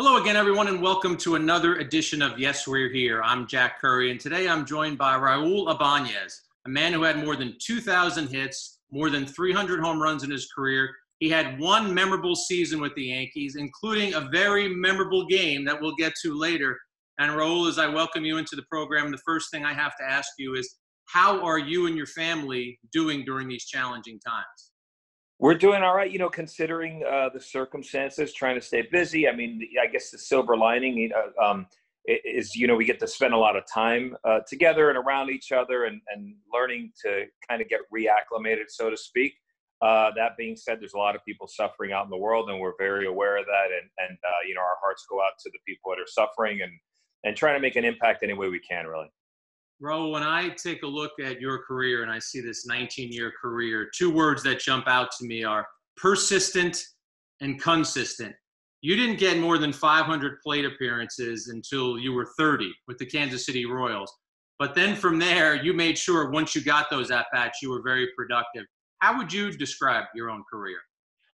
Hello again, everyone, and welcome to another edition of Yes, We're Here. I'm Jack Curry, and today I'm joined by Raul Ibanez, a man who had more than 2,000 hits, more than 300 home runs in his career. He had one memorable season with the Yankees, including a very memorable game that we'll get to later. And Raul, as I welcome you into the program, the first thing I have to ask you is how are you and your family doing during these challenging times? We're doing all right, you know, considering uh, the circumstances, trying to stay busy. I mean, I guess the silver lining uh, um, is, you know, we get to spend a lot of time uh, together and around each other and, and learning to kind of get reacclimated, so to speak. Uh, that being said, there's a lot of people suffering out in the world, and we're very aware of that. And, and uh, you know, our hearts go out to the people that are suffering and, and trying to make an impact any way we can, really. Ro, when I take a look at your career and I see this 19 year career, two words that jump out to me are persistent and consistent. You didn't get more than 500 plate appearances until you were 30 with the Kansas City Royals. But then from there, you made sure once you got those at bats, you were very productive. How would you describe your own career?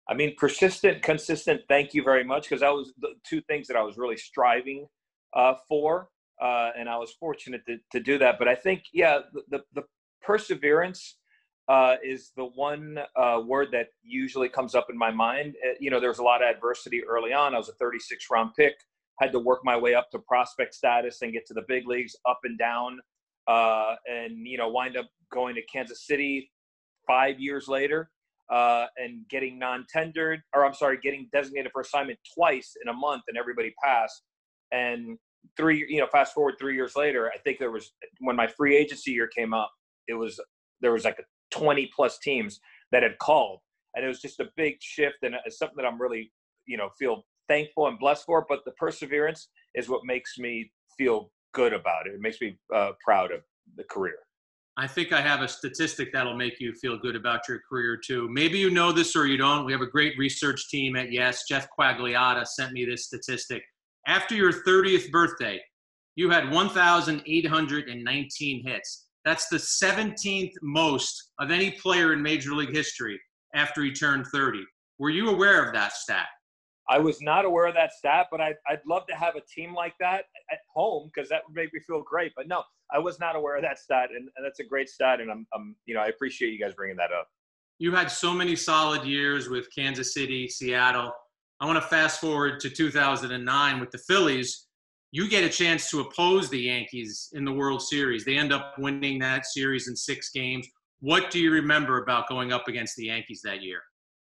I mean, persistent, consistent. Thank you very much, because that was the two things that I was really striving uh, for uh, and I was fortunate to, to do that. But I think, yeah, the, the, perseverance uh, is the one uh, word that usually comes up in my mind. Uh, you know, there was a lot of adversity early on. I was a 36 round pick, had to work my way up to prospect status and get to the big leagues, up and down, uh, and you know, wind up going to Kansas City five years later. Uh, and getting non-tendered, or I'm sorry, getting designated for assignment twice in a month, and everybody passed. And three, you know, fast forward three years later, I think there was when my free agency year came up, it was there was like a 20 plus teams that had called, and it was just a big shift, and it's something that I'm really, you know, feel thankful and blessed for. But the perseverance is what makes me feel good about it. It makes me uh, proud of the career. I think I have a statistic that'll make you feel good about your career too. Maybe you know this or you don't. We have a great research team at Yes. Jeff Quagliata sent me this statistic after your 30th birthday, you had 1,819 hits. That's the 17th most of any player in Major League history after he turned 30. Were you aware of that stat? I was not aware of that stat, but I'd, I'd love to have a team like that at home because that would make me feel great. But no, I was not aware of that stat, and, and that's a great stat. And I'm, I'm, you know, I appreciate you guys bringing that up. You had so many solid years with Kansas City, Seattle. I want to fast forward to 2009 with the Phillies. You get a chance to oppose the Yankees in the World Series. They end up winning that series in six games. What do you remember about going up against the Yankees that year?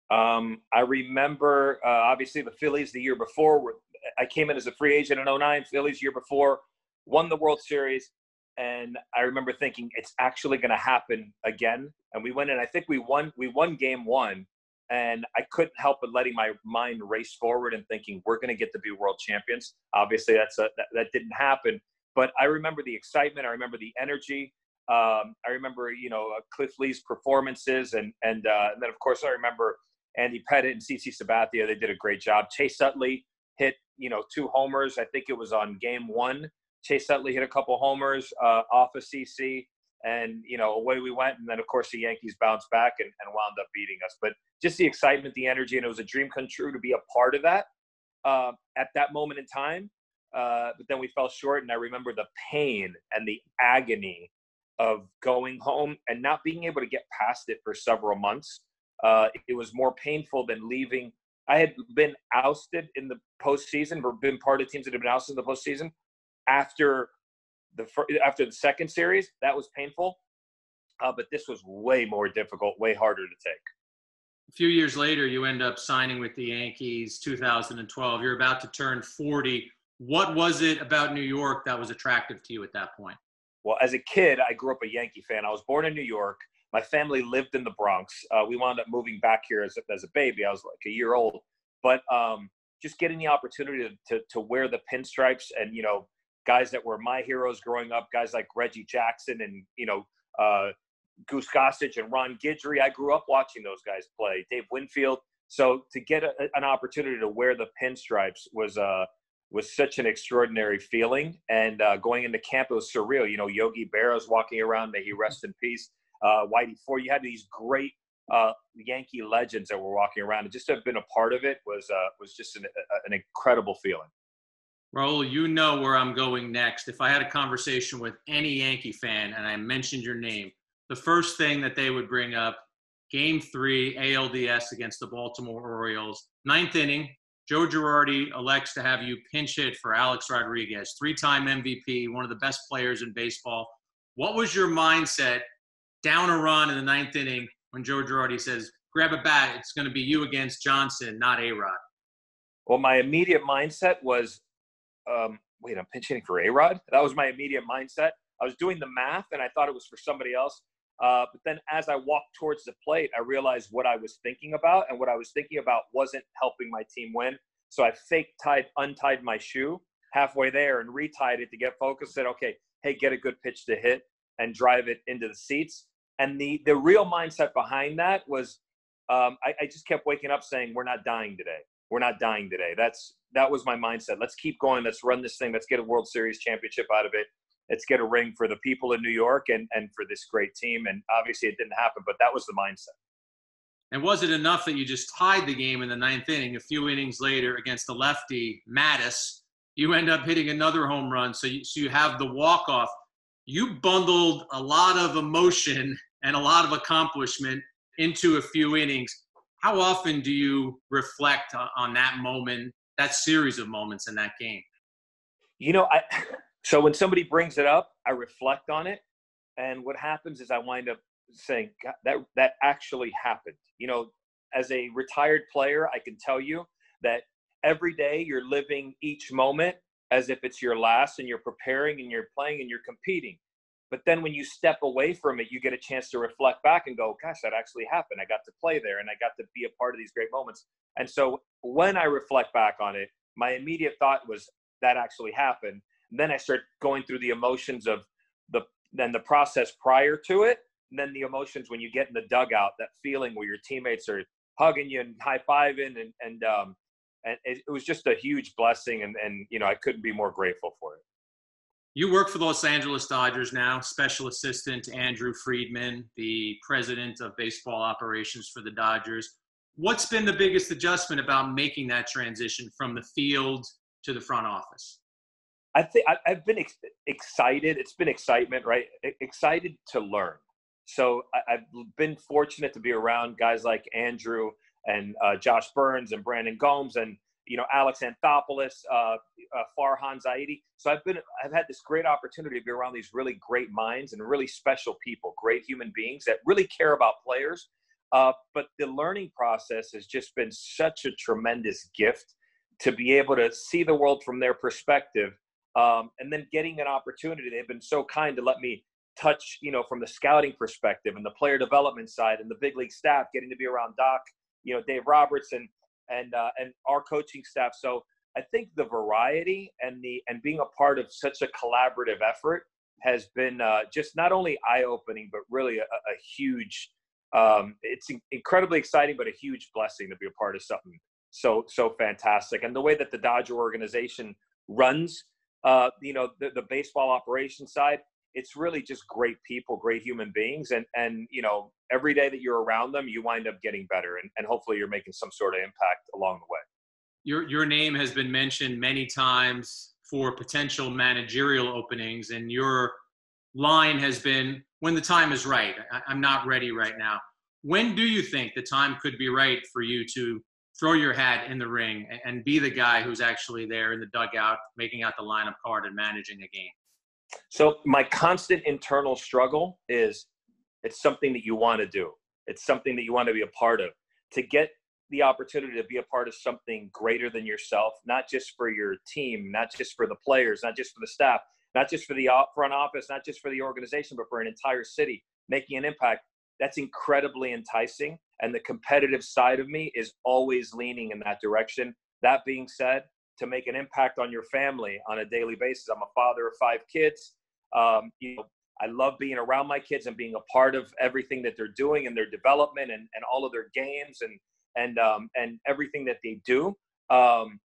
Um, I remember, uh, obviously, the Phillies the year before. I came in as a free agent in 09, Phillies year before, won the World Series. And I remember thinking it's actually going to happen again. And we went in. I think we won. We won game one, and I couldn't help but letting my mind race forward and thinking we're going to get to be world champions. Obviously, that's a, that, that didn't happen, but I remember the excitement. I remember the energy. Um, I remember, you know, uh, Cliff Lee's performances, and and, uh, and then of course I remember Andy Pettitte and CC Sabathia. They did a great job. Chase Utley hit, you know, two homers. I think it was on game one. Chase Utley hit a couple homers uh, off of CC and you know away we went and then of course the yankees bounced back and, and wound up beating us. But just the excitement the energy and it was a dream come true to be a part of that uh, at that moment in time uh, but then we fell short and i remember the pain and the agony of going home and not being able to get past it for several months. Uh, it was more painful than leaving. I had been ousted in the postseason or been part of teams that had been ousted in the postseason after the first, after the second series, that was painful. Uh, but this was way more difficult, way harder to take. A few years later, you end up signing with the Yankees, 2012. You're about to turn 40. What was it about New York that was attractive to you at that point? Well, as a kid, I grew up a Yankee fan. I was born in New York. My family lived in the Bronx. Uh, we wound up moving back here as a, as a baby. I was like a year old. But um, just getting the opportunity to, to, to wear the pinstripes and, you know, guys that were my heroes growing up, guys like Reggie Jackson and you know uh, Goose Gossage and Ron Guidry. I grew up watching those guys play. Dave Winfield. So to get a, an opportunity to wear the pinstripes was uh, was such an extraordinary feeling. And uh, going into camp, it was surreal. You know, Yogi Berra's walking around. May he rest in peace. Uh, Whitey Ford. You had these great uh, Yankee legends that were walking around, and just to have been a part of it was uh, was just an, an incredible feeling. Raul, you know where I'm going next. If I had a conversation with any Yankee fan and I mentioned your name, the first thing that they would bring up game three ALDS against the Baltimore Orioles, ninth inning. Joe Girardi elects to have you pinch hit for Alex Rodriguez, three time MVP, one of the best players in baseball. What was your mindset down a run in the ninth inning when Joe Girardi says, grab a bat, it's going to be you against Johnson, not A Rod? Well, my immediate mindset was, um, wait, I'm pinch hitting for A Rod? That was my immediate mindset. I was doing the math and I thought it was for somebody else. Uh, but then as I walked towards the plate, I realized what I was thinking about, and what I was thinking about wasn't helping my team win. So I fake tied, untied my shoe halfway there and retied it to get focused. Said, okay, hey, get a good pitch to hit and drive it into the seats. And the the real mindset behind that was, um, I, I just kept waking up saying, we're not dying today. We're not dying today. That's that was my mindset. Let's keep going. Let's run this thing. Let's get a World Series championship out of it let's get a ring for the people in New York and, and for this great team. And obviously it didn't happen, but that was the mindset. And was it enough that you just tied the game in the ninth inning? A few innings later against the lefty, Matusz, you end up hitting another home run. So you, so you have the walk off. You bundled a lot of emotion and a lot of accomplishment into a few innings. How often do you reflect on that moment, that series of moments in that game? You know, I so when somebody brings it up, I reflect on it, and what happens is I wind up saying that that actually happened. You know, as a retired player, I can tell you that every day you're living each moment as if it's your last, and you're preparing and you're playing and you're competing. But then when you step away from it, you get a chance to reflect back and go, gosh, that actually happened. I got to play there and I got to be a part of these great moments. And so when I reflect back on it, my immediate thought was that actually happened. And then I start going through the emotions of the then the process prior to it, and then the emotions when you get in the dugout, that feeling where your teammates are hugging you and high fiving, and and um, and it, it was just a huge blessing, and and you know I couldn't be more grateful for it. You work for the Los Angeles Dodgers now, special assistant Andrew Friedman, the president of baseball operations for the Dodgers. What's been the biggest adjustment about making that transition from the field to the front office? I think I've been ex- excited. It's been excitement, right? Excited to learn. So I've been fortunate to be around guys like Andrew and uh, Josh Byrnes and Brandon Gomes and you know Alex Anthopoulos, uh, uh, Farhan Zaidi. So I've been I've had this great opportunity to be around these really great minds and really special people, great human beings that really care about players. Uh, but the learning process has just been such a tremendous gift to be able to see the world from their perspective um, and then getting an opportunity. They've been so kind to let me touch, you know, from the scouting perspective and the player development side and the big league staff, getting to be around Doc, you know, Dave Roberts and and uh, and our coaching staff. So I think the variety and the and being a part of such a collaborative effort has been uh, just not only eye opening, but really a, a huge. Um, it's incredibly exciting, but a huge blessing to be a part of something so so fantastic. And the way that the Dodger organization runs uh, you know, the, the baseball operation side, it's really just great people, great human beings. And, and, you know, every day that you're around them, you wind up getting better and, and hopefully you're making some sort of impact along the way. Your, your name has been mentioned many times for potential managerial openings and your line has been when the time is right. I, I'm not ready right now. When do you think the time could be right for you to throw your hat in the ring and be the guy who's actually there in the dugout, making out the lineup card and managing a game? So my constant internal struggle is it's something that you want to do. It's something that you want to be a part of. To get the opportunity to be a part of something greater than yourself, not just for your team, not just for the players, not just for the staff, not just for the front office, not just for the organization, but for an entire city, making an impact. That's incredibly enticing and the competitive side of me is always leaning in that direction. That being said, to make an impact on your family on a daily basis, I'm a father of five kids. Um, you know, I love being around my kids and being a part of everything that they're doing and their development and, and all of their games and and um, and everything that they do. Um,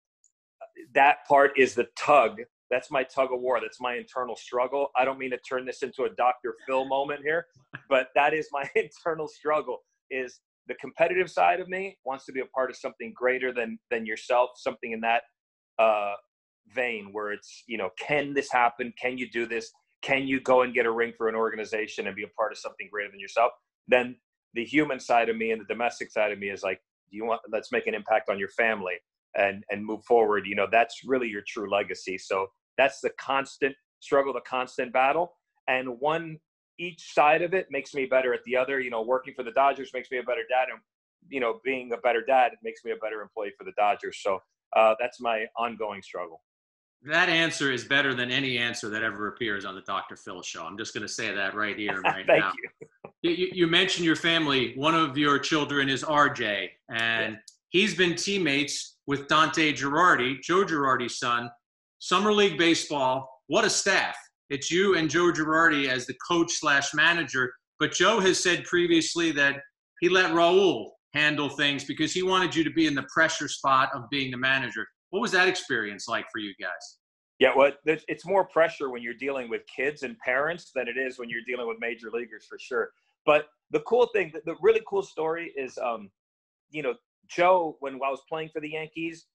that part is the tug. That's my tug of war. That's my internal struggle. I don't mean to turn this into a Dr. Phil moment here, but that is my internal struggle. Is the competitive side of me wants to be a part of something greater than than yourself, something in that uh, vein where it's you know can this happen can you do this can you go and get a ring for an organization and be a part of something greater than yourself then the human side of me and the domestic side of me is like do you want let's make an impact on your family and and move forward you know that's really your true legacy so that's the constant struggle the constant battle and one each side of it makes me better at the other you know working for the dodgers makes me a better dad and you know being a better dad makes me a better employee for the dodgers so uh, that's my ongoing struggle that answer is better than any answer that ever appears on the Dr. Phil show. I'm just going to say that right here, right Thank now. You. you. You mentioned your family. One of your children is RJ, and yeah. he's been teammates with Dante Girardi, Joe Girardi's son. Summer League Baseball. What a staff! It's you and Joe Girardi as the coach slash manager. But Joe has said previously that he let Raul handle things because he wanted you to be in the pressure spot of being the manager. What was that experience like for you guys? Yeah, well, it's more pressure when you're dealing with kids and parents than it is when you're dealing with major leaguers for sure. But the cool thing, the really cool story is, um, you know, Joe, when I was playing for the Yankees,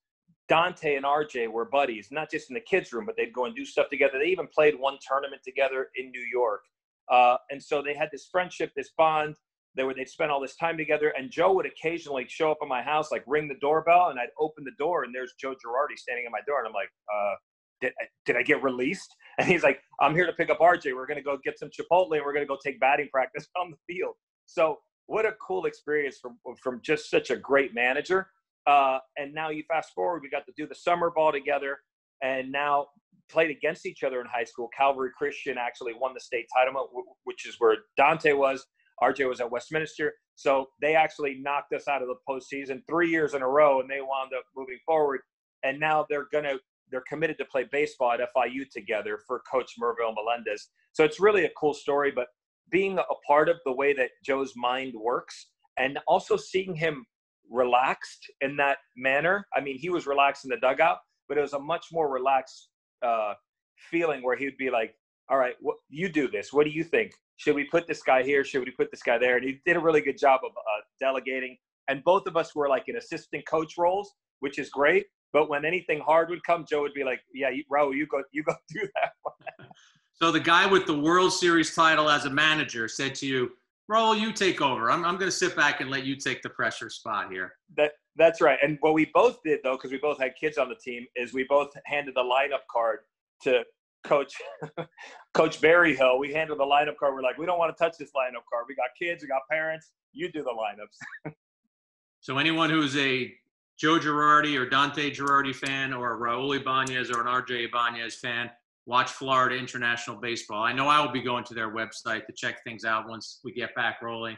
Dante and RJ were buddies, not just in the kids' room, but they'd go and do stuff together. They even played one tournament together in New York. Uh, and so they had this friendship, this bond. They would they'd spend all this time together, and Joe would occasionally show up at my house, like ring the doorbell, and I'd open the door, and there's Joe Girardi standing at my door, and I'm like, uh, did, did I get released? And he's like, I'm here to pick up RJ. We're gonna go get some Chipotle, and we're gonna go take batting practice on the field. So what a cool experience from from just such a great manager. Uh, and now you fast forward, we got to do the summer ball together, and now played against each other in high school. Calvary Christian actually won the state title, which is where Dante was. RJ was at Westminster. So they actually knocked us out of the postseason three years in a row, and they wound up moving forward. And now they're gonna they're committed to play baseball at FIU together for Coach Mervyl Melendez. So it's really a cool story. But being a part of the way that Joe's mind works, and also seeing him relaxed in that manner. I mean, he was relaxed in the dugout, but it was a much more relaxed uh, feeling where he would be like, "All right, what, you do this. What do you think? should we put this guy here? Should we put this guy there? And he did a really good job of uh, delegating. And both of us were like in assistant coach roles, which is great. But when anything hard would come, Joe would be like, "Yeah, Raul, you go, you go do that." So the guy with the World Series title as a manager said to you, "Raul, you take over. I'm, I'm going to sit back and let you take the pressure spot here." That that's right. And what we both did though, because we both had kids on the team, is we both handed the lineup card to Coach Coach Berryhill, we handled the lineup card. We're like, we don't want to touch this lineup card. We got kids, we got parents. You do the lineups. so anyone who's a Joe Girardi or Dante Girardi fan or a Raul Ibanez or an RJ Ibanez fan, watch Florida International Baseball. I know I will be going to their website to check things out once we get back rolling.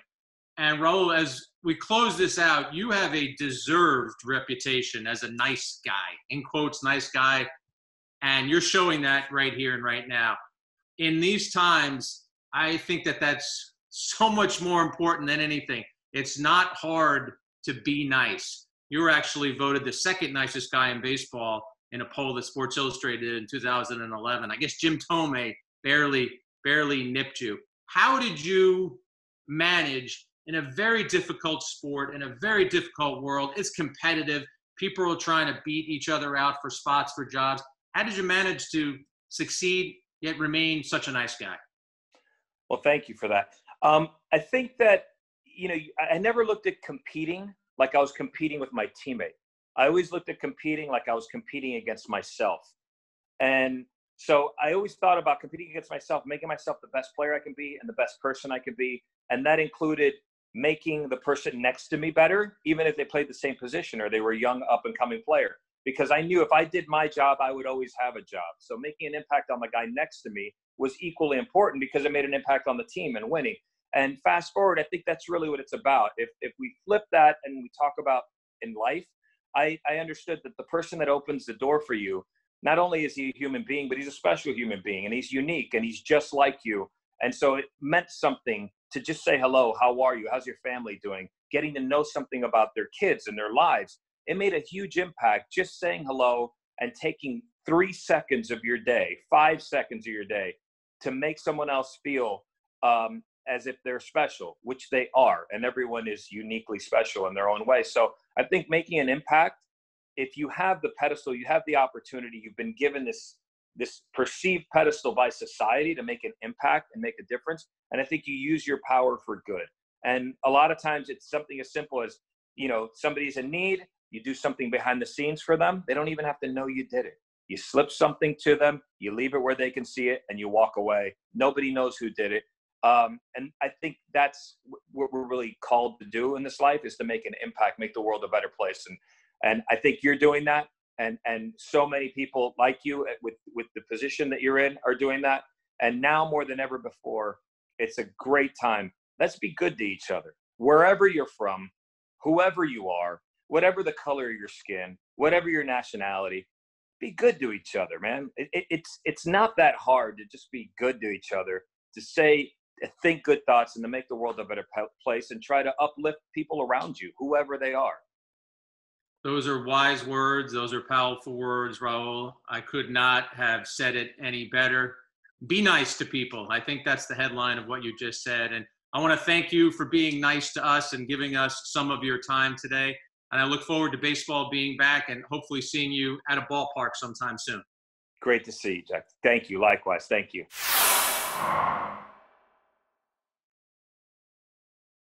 And Raul, as we close this out, you have a deserved reputation as a nice guy. In quotes, nice guy and you're showing that right here and right now. In these times, I think that that's so much more important than anything. It's not hard to be nice. You were actually voted the second nicest guy in baseball in a poll that Sports Illustrated in 2011. I guess Jim Thome barely barely nipped you. How did you manage in a very difficult sport in a very difficult world? It's competitive. People are trying to beat each other out for spots for jobs. How did you manage to succeed yet remain such a nice guy? Well, thank you for that. Um, I think that you know I never looked at competing like I was competing with my teammate. I always looked at competing like I was competing against myself. And so I always thought about competing against myself, making myself the best player I can be and the best person I can be. And that included making the person next to me better, even if they played the same position or they were a young up and coming player because I knew if I did my job, I would always have a job. So making an impact on the guy next to me was equally important because it made an impact on the team and winning. And fast forward, I think that's really what it's about. If, if we flip that and we talk about in life, I, I understood that the person that opens the door for you, not only is he a human being, but he's a special human being and he's unique and he's just like you. And so it meant something to just say hello, how are you? How's your family doing? Getting to know something about their kids and their lives it made a huge impact just saying hello and taking three seconds of your day, five seconds of your day to make someone else feel um, as if they're special, which they are. And everyone is uniquely special in their own way. So I think making an impact if you have the pedestal, you have the opportunity, you've been given this this perceived pedestal by society to make an impact and make a difference. And I think you use your power for good. And a lot of times it's something as simple as, you know, somebody's in need, you do something behind the scenes for them. They don't even have to know you did it. You slip something to them, you leave it where they can see it, and you walk away. Nobody knows who did it. Um, and I think that's what we're really called to do in this life is to make an impact, make the world a better place. And and I think you're doing that. And and so many people like you with with the position that you're in are doing that. And now more than ever before, it's a great time. Let's be good to each other, wherever you're from, whoever you are, whatever the color of your skin, whatever your nationality. Be good to each other, man. It, it, it's it's not that hard to just be good to each other. To say think good thoughts and to make the world a better place and try to uplift people around you, whoever they are. Those are wise words. Those are powerful words, Raul. I could not have said it any better. Be nice to people. I think that's the headline of what you just said. And I want to thank you for being nice to us and giving us some of your time today. And I look forward to baseball being back and hopefully seeing you at a ballpark sometime soon. Great to see you, Jack. Thank you. Likewise. Thank you.